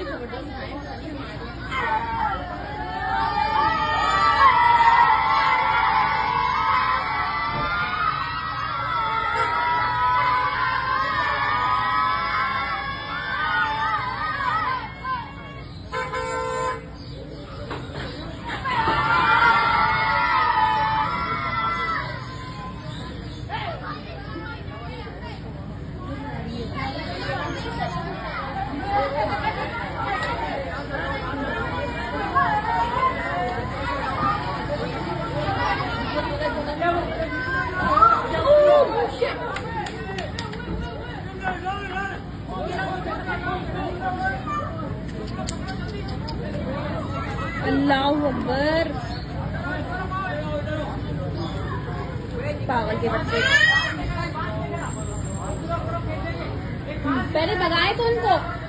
你怎么扔？अल्लाह अकबर। पागल के बच्चे। हम्म, पहले बगाए तो उनको।